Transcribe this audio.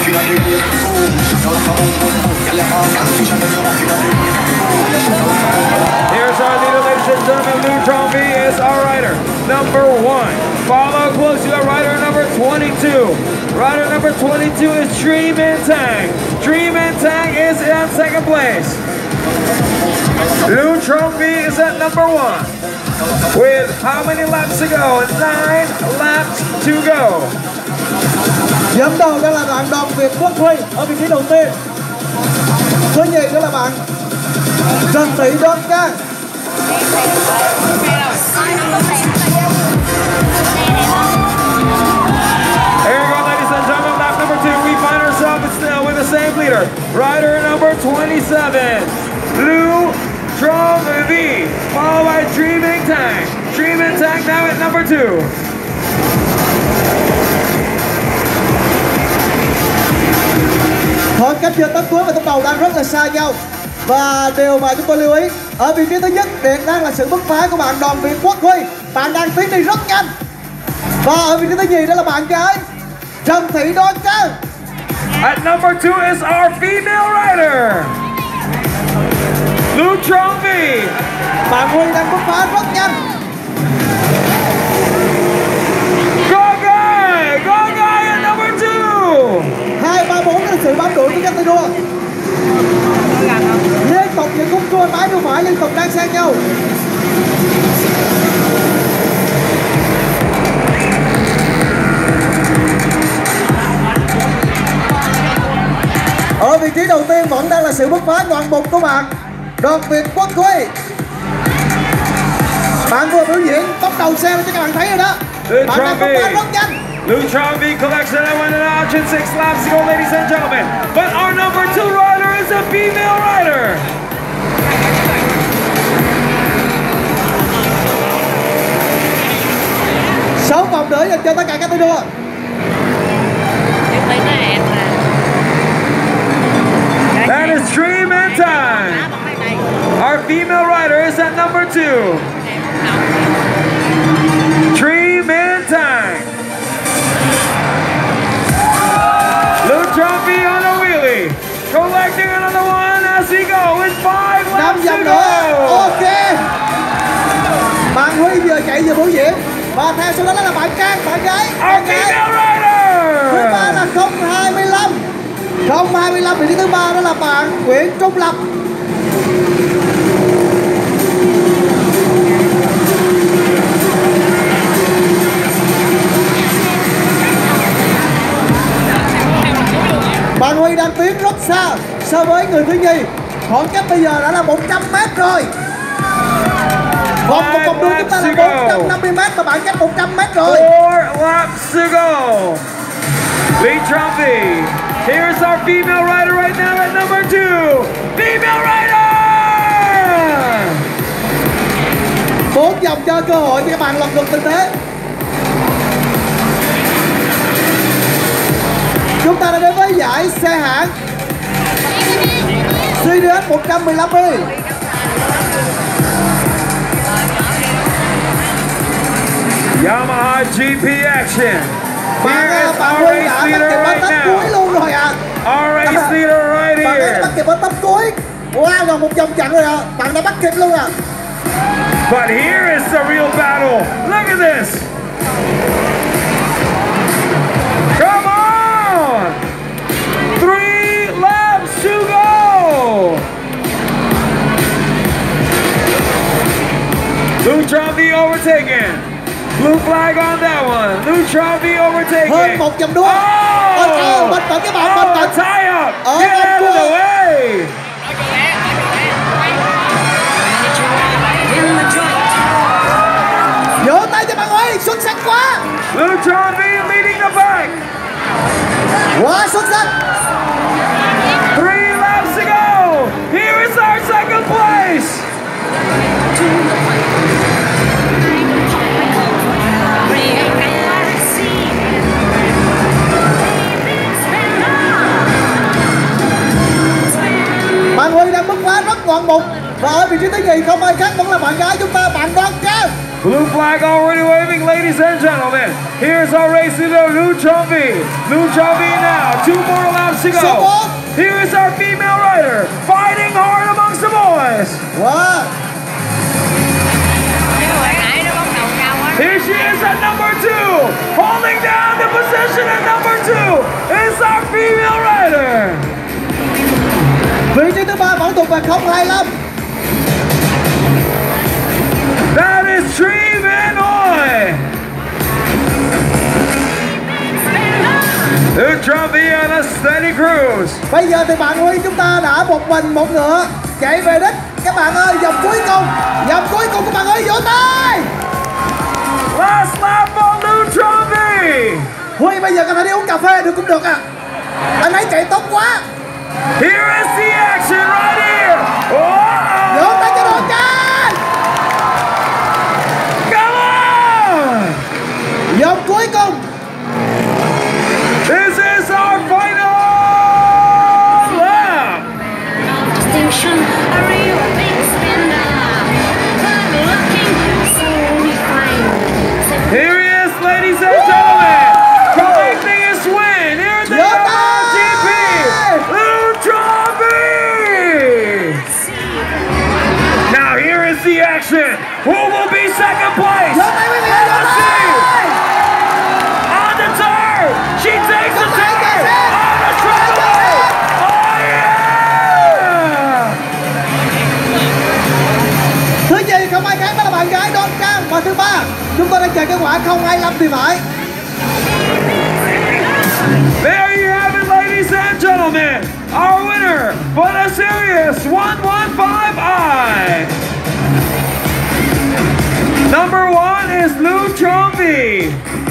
Here's our leader, ladies and gentlemen. Neutron V is our rider, number one. Follow close to our rider number 22. Rider number 22 is Dream and Tang. Dream and Tang is in second place. Neutron trophy is at number one. With how many laps to go? Nine laps to go. Dẫn đầu đang là bạn Đoàn Việt Quốc Huy ở vị trí đầu tiên. Thứ nhì đó là bạn Trần Đoan Trang. Here we go, ladies and gentlemen. Lap number two. We find ourselves still with the same leader. Rider number 27, Lou Drum V, followed by Dreaming Tank. Dreaming Tank now at number two. Khoảng cách giữa tấm cuối và tấm đầu đang rất là xa nhau. Và điều mà chúng tôi lưu ý ở vị trí thứ nhất hiện đang là sự bứt phá của bạn Đoàn Việt Quốc Huy. Bạn đang tiến đi rất nhanh. Và ở vị trí thứ nhì đó là bạn gái Trần Thị Đoan Trang. At number two is our female rider, Lou Drum V. Bạn Huy đang bứt phá rất nhanh. Đua liên tục những khúc cua trái đua phải liên tục đang xen nhau. Ở vị trí đầu tiên vẫn đang là sự bứt phá ngoạn mục của bạn đoàn việt quốc huy. Bạn vừa biểu diễn tốc đầu xe cho các bạn thấy rồi đó. Bạn đang bứt phá rất nhanh Lutron V collection that went in option six laps ago, ladies and gentlemen. But our number two rider is a female rider. sáu vòng nữa dành cho tất cả các tay đua That is Dream and Time. Our female rider is at number two. Dream and Time. Năm vòng nữa. Ok. Bạn huy vừa chạy vừa biểu diễn. Và theo sau đó là bạn trang bạn gái bạn gái. Thứ ba là 025 025 vị trí thứ ba đó là bạn Nguyễn Trung Lập. Bạn Huy đang tiến rất xa so với người thứ nhì Khoảng cách bây giờ đã là 100 mét rồi Vòng một vòng đua chúng ta là 450 mét và bạn cách 100 mét rồi Four laps to go. Lee Trumpy. Here's our female rider right now at number two. Female rider! bốn vòng cho cơ hội cho các bạn lần ngược tình thế chúng ta đã đến với giải xe hãng CDS 115 đi Yamaha GP action. Here à, is bắt leader right now. luôn rồi Our race leader right bạn đã here. bắt kịp ở tấp cuối wow còn một vòng chặn rồi ạ bạn đã bắt kịp luôn ạ But here is the real battle. Look at this. Lutron V overtaken. Blue flag on that one. Lutron V overtaken. hơn một vòng đua Ôi trời ơi, bình tĩnh các bạn oh, oh tie up! Ở Get out of the way! vỗ tay cho bạn xuất sắc quá Lutron V leading the pack. quá xuất sắc bạn Huy đang bứt phá rất ngoạn mục và ở vị trí thứ nhì không ai khác vẫn là bạn gái chúng ta bạn Đoan Trang Blue flag already waving, ladies and gentlemen. Here's our race leader, Lu Chongvi. Lu Chongvi now, two more laps to go. 4 Here is our female rider, fighting hard amongst the boys. Wow Cái hồi nãy nó bốc đầu cao quá Here she is at number two, holding down the position at number two It's our female rider. Vị trí thứ ba vẫn thuộc về 025 That is Tree Van Hoy. Lu Chongvi on a steady cruise. Bây giờ thì bạn Huy chúng ta đã một mình một ngựa. Chạy về đích Các bạn ơi vòng cuối cùng. Vòng cuối cùng các bạn ơi vỗ tay. Last lap Lu Chongvi. Huy bây giờ có thể đi uống cà phê được cũng được à. Anh ấy chạy tốt quá Here is the action right here. Is. Who will be second place? Vỗ tay quý vị ơi, vỗ Let's see. On the turn, she takes the turn. On the straightaway. Oh yeah! Thứ nhì không ai khác đó là bạn gái Don Cam Và thứ ba chúng tôi đang chờ kết quả 025 thì phải There you have it, ladies and gentlemen. Our winner for the Sirius 115i. Number one is Lou Tromby.